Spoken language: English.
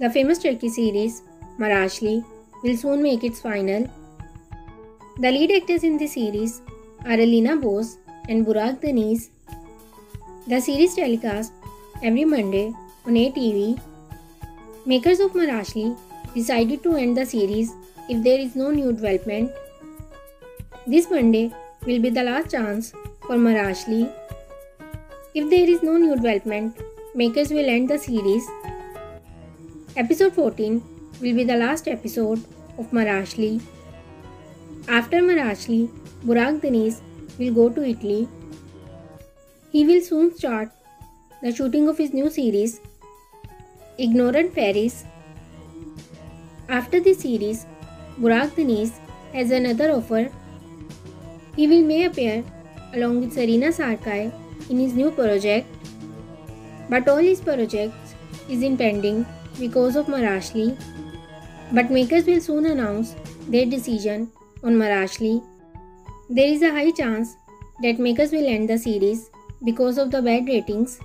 The famous Turkey series, Marashli, will soon make its final. The lead actors in the series are Alina Boz and Burak Deniz. The series telecast every Monday on ATV. Makers of Marashli decided to end the series if there is no new development. This Monday will be the last chance for Marashli. If there is no new development, makers will end the series. Episode 14 will be the last episode of Marashli. After Marashli, Burak Deniz will go to Italy. He will soon start the shooting of his new series, Ignorant Paris. After this series, Burak Deniz has another offer. He will may appear along with Serenay Sarıkaya in his new project, but all his projects is in pending because of Marashli. But makers will soon announce their decision on Marashli. There is a high chance that makers will end the series because of the bad ratings